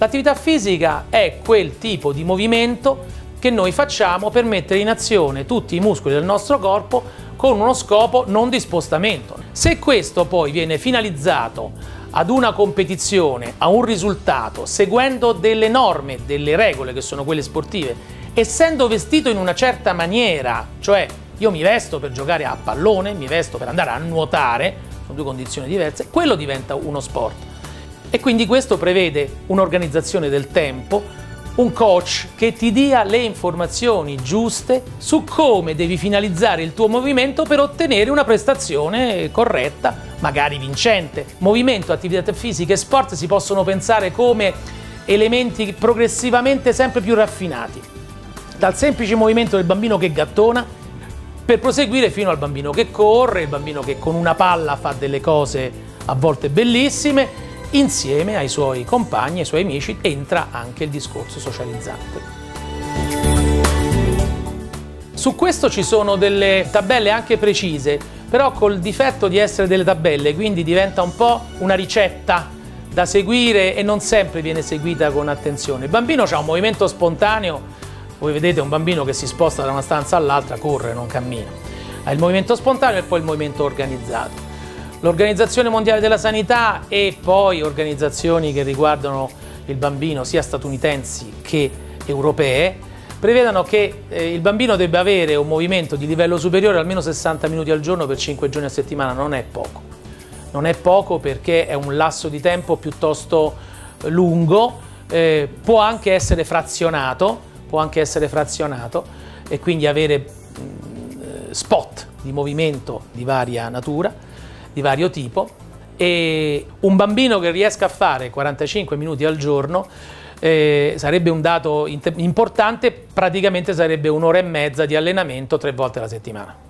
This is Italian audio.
L'attività fisica è quel tipo di movimento che noi facciamo per mettere in azione tutti i muscoli del nostro corpo con uno scopo non di spostamento. Se questo poi viene finalizzato ad una competizione, a un risultato, seguendo delle norme, delle regole che sono quelle sportive, essendo vestito in una certa maniera, cioè io mi vesto per giocare a pallone, mi vesto per andare a nuotare, sono due condizioni diverse, quello diventa uno sport. E quindi questo prevede un'organizzazione del tempo, un coach che ti dia le informazioni giuste su come devi finalizzare il tuo movimento per ottenere una prestazione corretta, magari vincente. Movimento, attività fisica e sport si possono pensare come elementi progressivamente sempre più raffinati. Dal semplice movimento del bambino che gattona per proseguire fino al bambino che corre, il bambino che con una palla fa delle cose a volte bellissime insieme ai suoi compagni, ai suoi amici, entra anche il discorso socializzante. Su questo ci sono delle tabelle anche precise, però col difetto di essere delle tabelle, quindi diventa un po' una ricetta da seguire e non sempre viene seguita con attenzione. Il bambino ha un movimento spontaneo, voi vedete un bambino che si sposta da una stanza all'altra, corre, non cammina. Ha il movimento spontaneo e poi il movimento organizzato. L'Organizzazione Mondiale della Sanità e poi organizzazioni che riguardano il bambino sia statunitensi che europee prevedono che eh, il bambino debba avere un movimento di livello superiore almeno 60 minuti al giorno per 5 giorni a settimana, non è poco. Non è poco perché è un lasso di tempo piuttosto lungo, eh, può anche essere frazionato, può anche essere frazionato e quindi avere mh, mm, spot di movimento di varia natura di vario tipo e un bambino che riesca a fare 45 minuti al giorno eh, sarebbe un dato importante, praticamente sarebbe un'ora e mezza di allenamento tre volte alla settimana.